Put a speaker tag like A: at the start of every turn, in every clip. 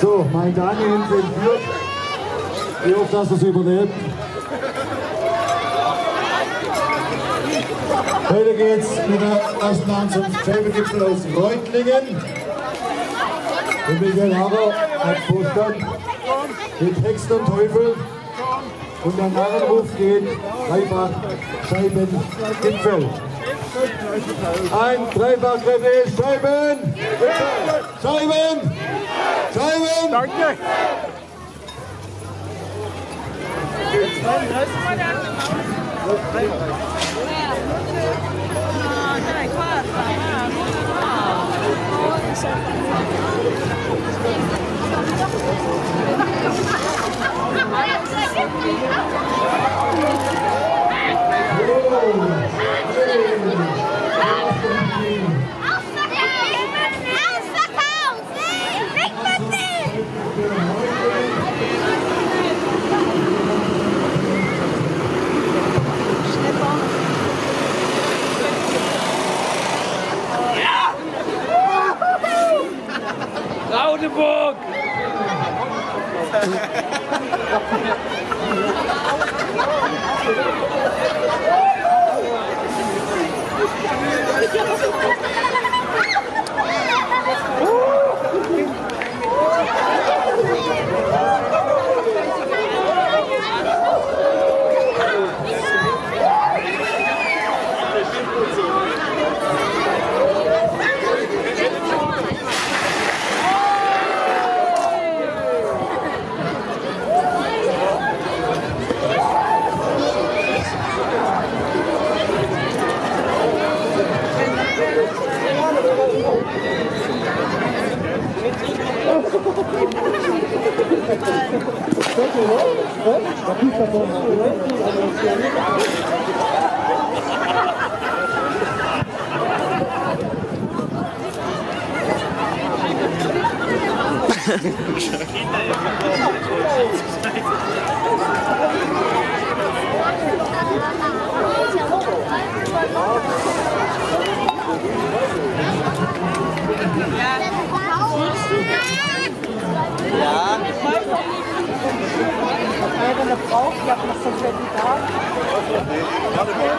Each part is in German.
A: So, mein Daniel sind. Ich hoffe, dass er es überlebt. Heute geht's mit der ersten Bahn zum Scheibenegipfel aus Reutlingen. Und Michael Haber als Vorstand mit Hext und Teufel. Und der Narrenruf geht dreifach Scheibengipfel. Ein Treffergriff Simon! Simon! Simon!
B: Danke!
C: Nein,
D: Славный Бог! Yeah. noch drauf, ich habe noch kompletten Tag.
B: Warte mal.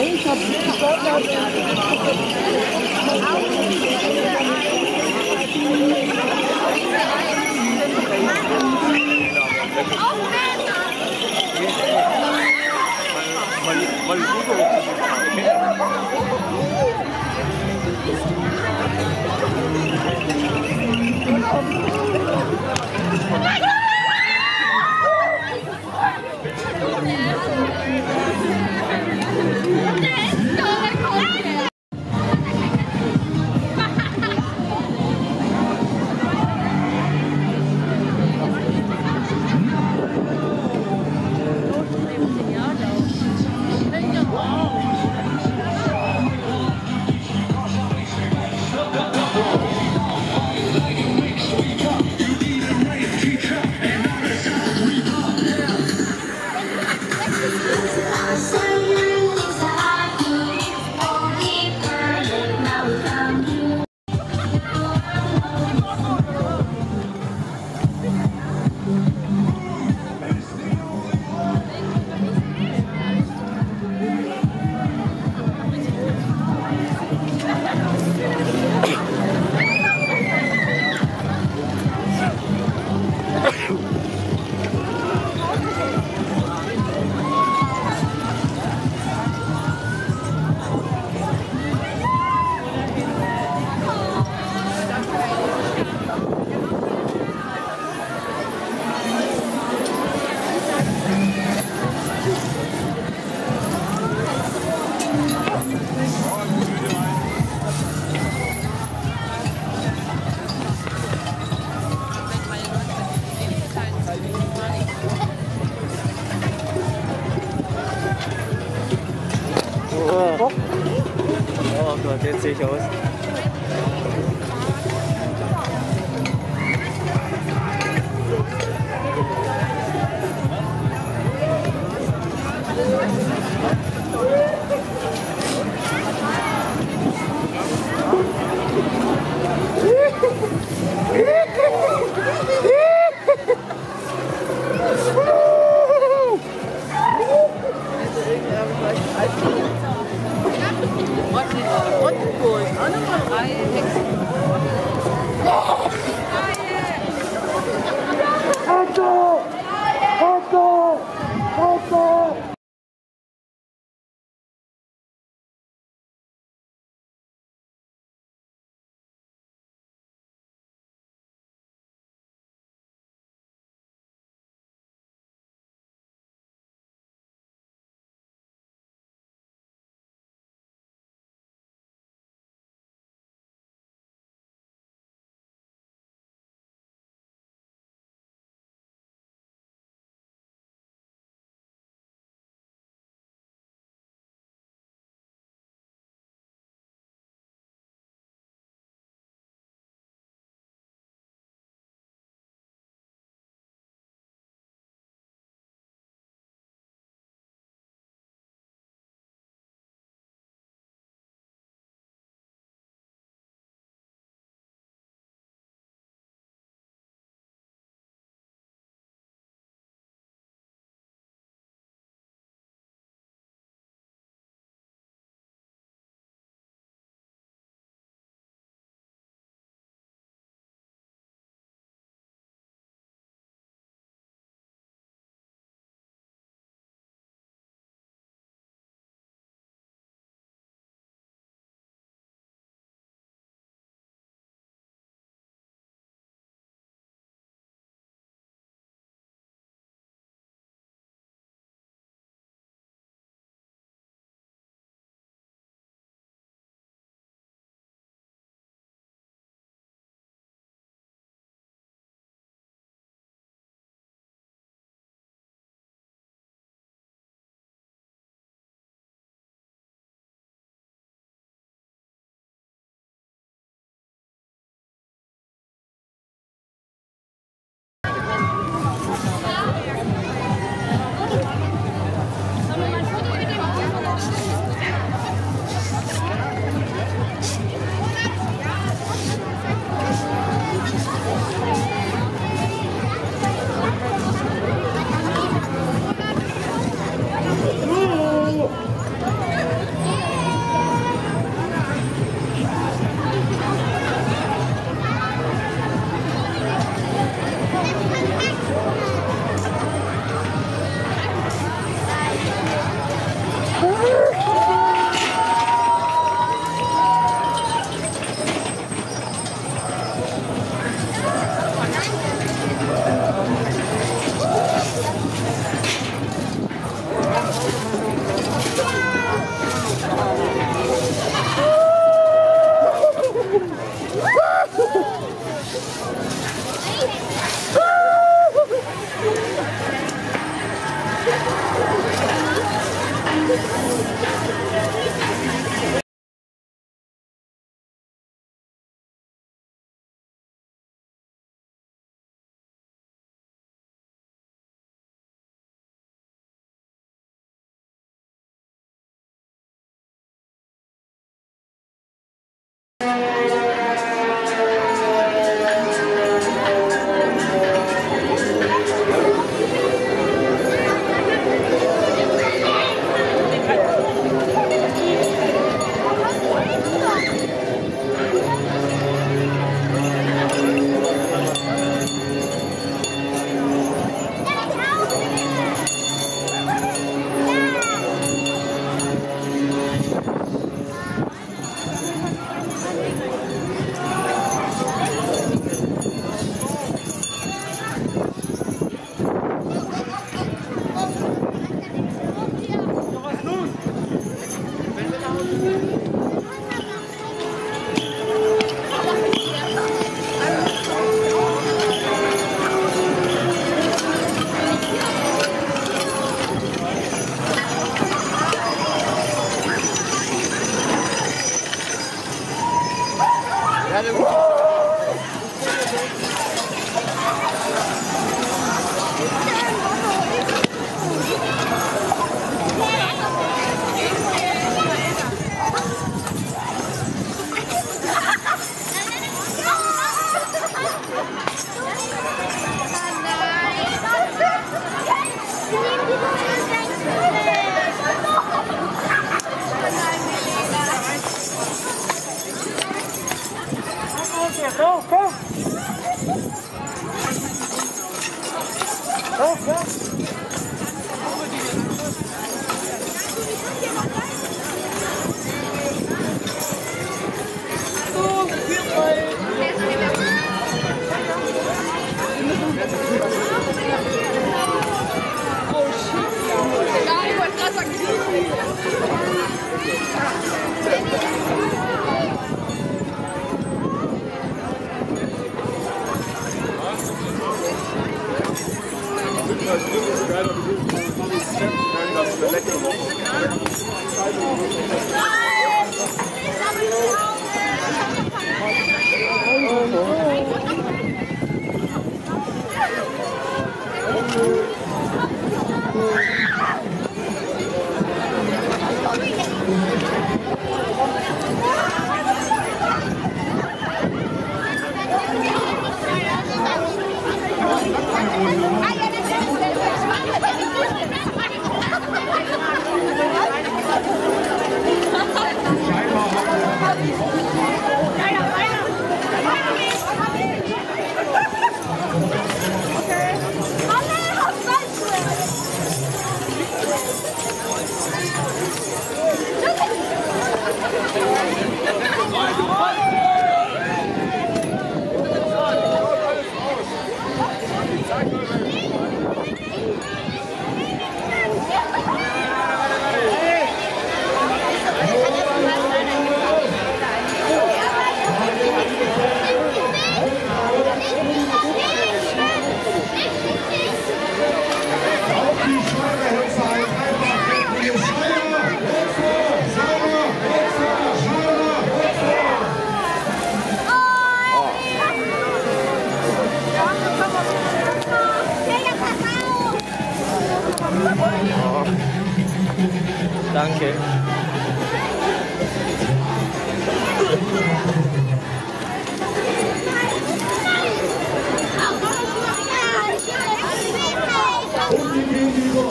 B: Ich
E: hab's nicht verstanden. 말
A: 무서워.
F: shows. Go, go. Go,
A: go.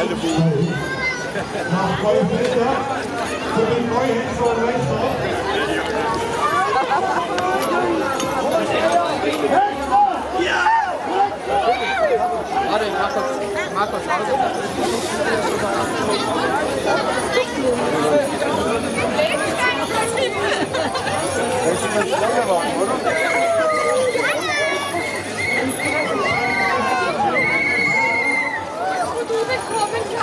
G: Alte Nach Goldmeter zu den Neuhexern rechts
A: Warte, Markus, Markus, Markus.
F: du